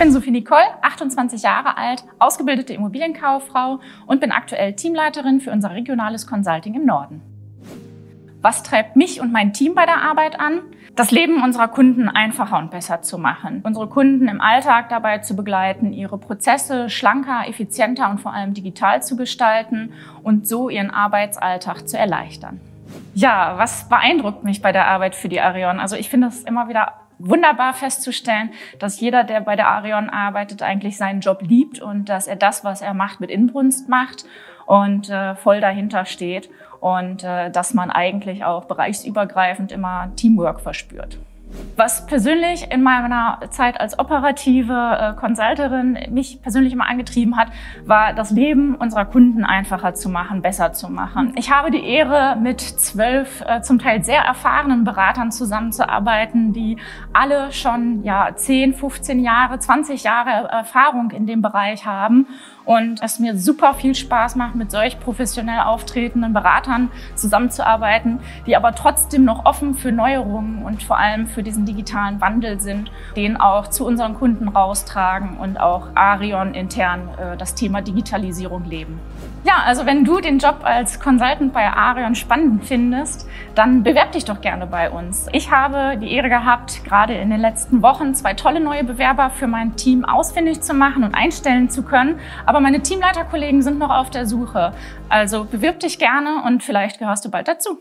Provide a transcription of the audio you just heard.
bin Sophie Nicole, 28 Jahre alt, ausgebildete Immobilienkauffrau und bin aktuell Teamleiterin für unser regionales Consulting im Norden. Was treibt mich und mein Team bei der Arbeit an? Das Leben unserer Kunden einfacher und besser zu machen. Unsere Kunden im Alltag dabei zu begleiten, ihre Prozesse schlanker, effizienter und vor allem digital zu gestalten und so ihren Arbeitsalltag zu erleichtern. Ja, was beeindruckt mich bei der Arbeit für die Arion? Also ich finde es immer wieder wunderbar festzustellen, dass jeder, der bei der Arion arbeitet, eigentlich seinen Job liebt und dass er das, was er macht, mit Inbrunst macht und äh, voll dahinter steht und äh, dass man eigentlich auch bereichsübergreifend immer Teamwork verspürt. Was persönlich in meiner Zeit als operative äh, Consulterin mich persönlich immer angetrieben hat, war das Leben unserer Kunden einfacher zu machen, besser zu machen. Ich habe die Ehre, mit zwölf äh, zum Teil sehr erfahrenen Beratern zusammenzuarbeiten, die alle schon ja 10, 15 Jahre, 20 Jahre Erfahrung in dem Bereich haben und es mir super viel Spaß macht, mit solch professionell auftretenden Beratern zusammenzuarbeiten, die aber trotzdem noch offen für Neuerungen und vor allem für diesen digitalen Wandel sind, den auch zu unseren Kunden raustragen und auch Arion intern äh, das Thema Digitalisierung leben. Ja, also wenn du den Job als Consultant bei Arion spannend findest, dann bewerb dich doch gerne bei uns. Ich habe die Ehre gehabt, gerade in den letzten Wochen zwei tolle neue Bewerber für mein Team ausfindig zu machen und einstellen zu können. Aber meine Teamleiterkollegen sind noch auf der Suche. Also bewirb dich gerne und vielleicht gehörst du bald dazu.